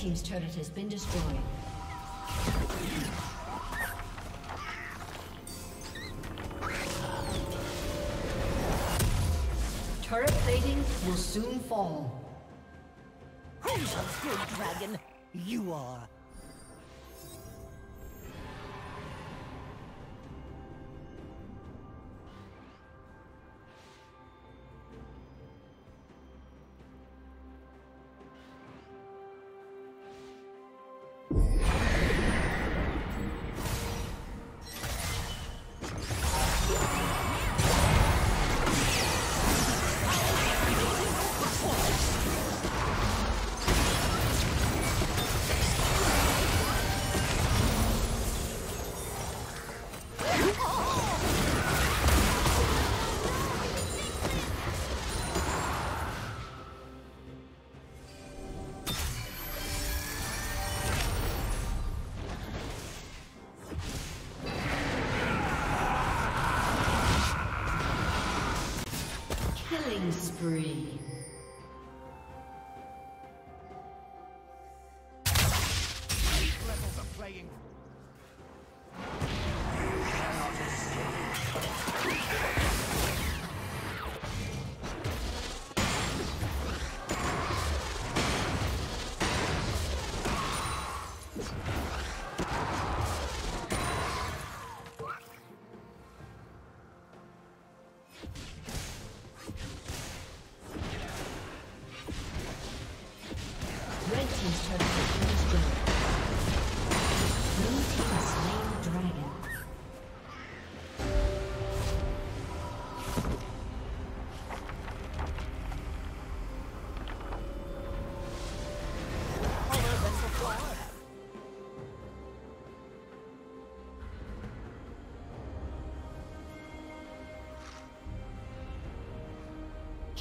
Team's turret has been destroyed. Turret plating will soon fall. Who's a good dragon? You are. playing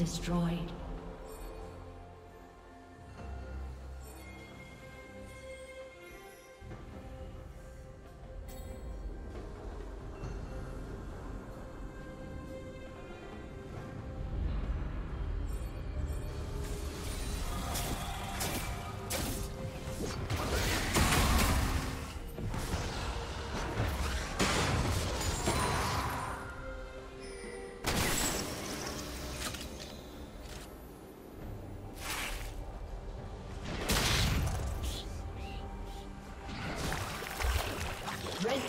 Destroyed.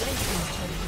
Red team's turret.